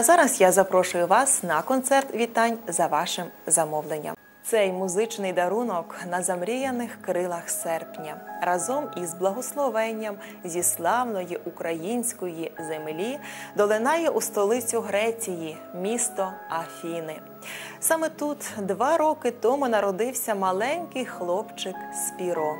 А зараз я запрошую вас на концерт вітань за вашим замовленням. Цей музичний дарунок на замріяних крилах серпня разом із благословенням зі славної української землі долинає у столицю Греції, місто Афіни. Саме тут два роки тому народився маленький хлопчик Спіро,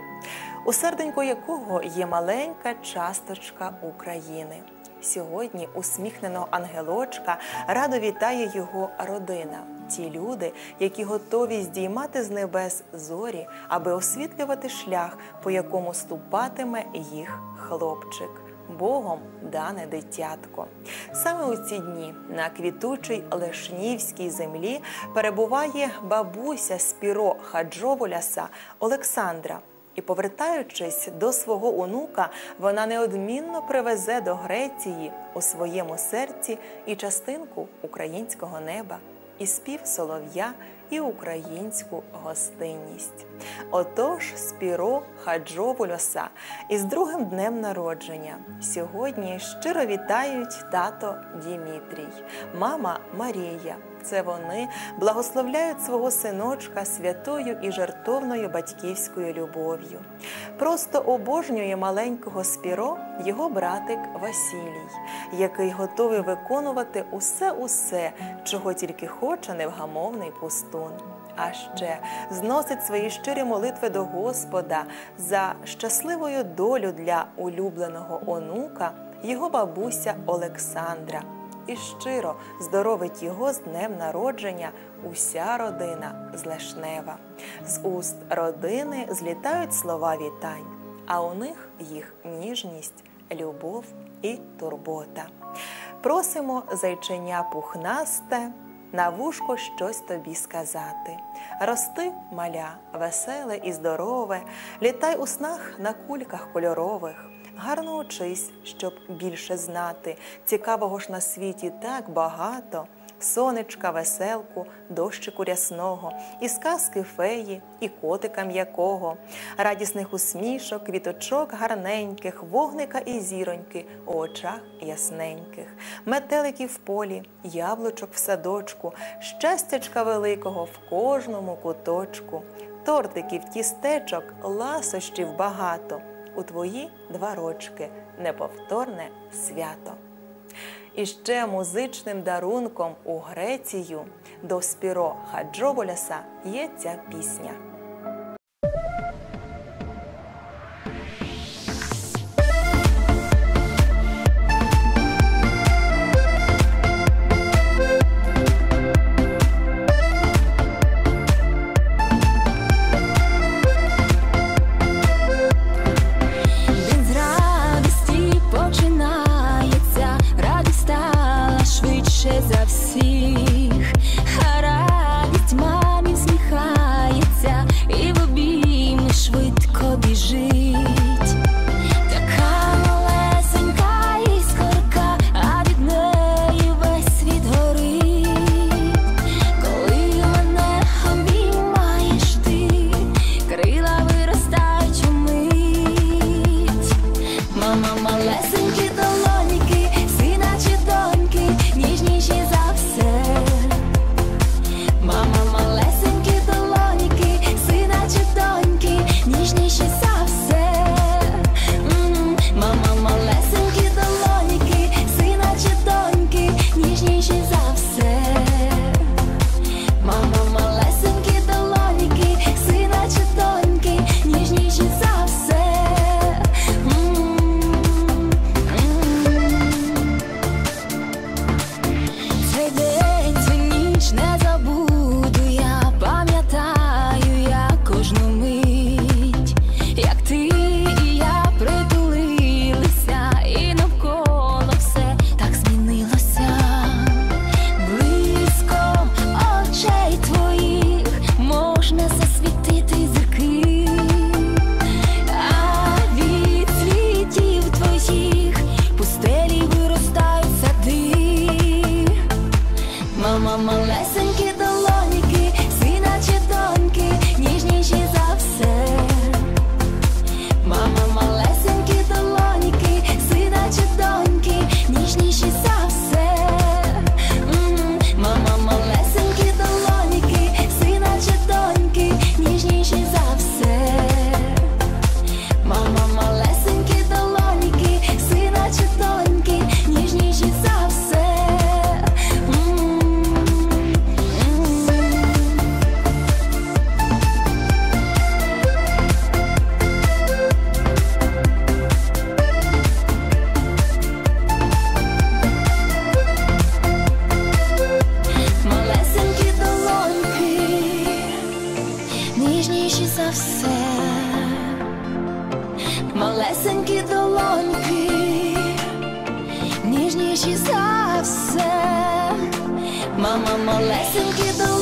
у серденьку якого є маленька часточка України. Сьогодні усміхненого ангелочка радо вітає його родина. Ті люди, які готові здіймати з небес зорі, аби освітлювати шлях, по якому ступатиме їх хлопчик. Богом дане дитятко. Саме у ці дні на квітучій Лешнівській землі перебуває бабуся Спіро Хаджоволяса Олександра. І, повертаючись до свого онука, вона неодмінно привезе до Греції у своєму серці і частинку українського неба, і спів солов'я, і українську гостинність. Отож, Спіро Хаджовульоса із другим днем народження сьогодні щиро вітають тато Дімітрій, мама Марія. Це вони благословляють свого синочка святою і жертовною батьківською любов'ю. Просто обожнює маленького спіро його братик Василій, який готовий виконувати усе-усе, чого тільки хоче невгамовний пустун. А ще зносить свої щирі молитви до Господа за щасливою долю для улюбленого онука, його бабуся Олександра і щиро здоровить його з днем народження уся родина з Лешнева. З уст родини злітають слова вітань, а у них їх ніжність, любов і турбота. Просимо зайченя пухнасте. На вушко щось тобі сказати. Рости, маля, веселе і здорове, літай у снах на кульках кольорових гарно учись, щоб більше знати. Цікавого ж на світі так багато. Сонечка, веселку, дощику рясного, і сказки феї, і котика м'якого, радісних усмішок, квіточок гарненьких, вогника і зіроньки у очах ясненьких, метеликів в полі, яблучок в садочку, щастячка великого в кожному куточку, тортиків, тістечок, ласощів багато у твої два рочки неповторне свято. І ще музичним дарунком у Грецію до Спіро Хаджоволяса є ця пісня. Найсмачніші за все, малесенькі долоньки, ніжніші за все, мама, малесенькі долоньки.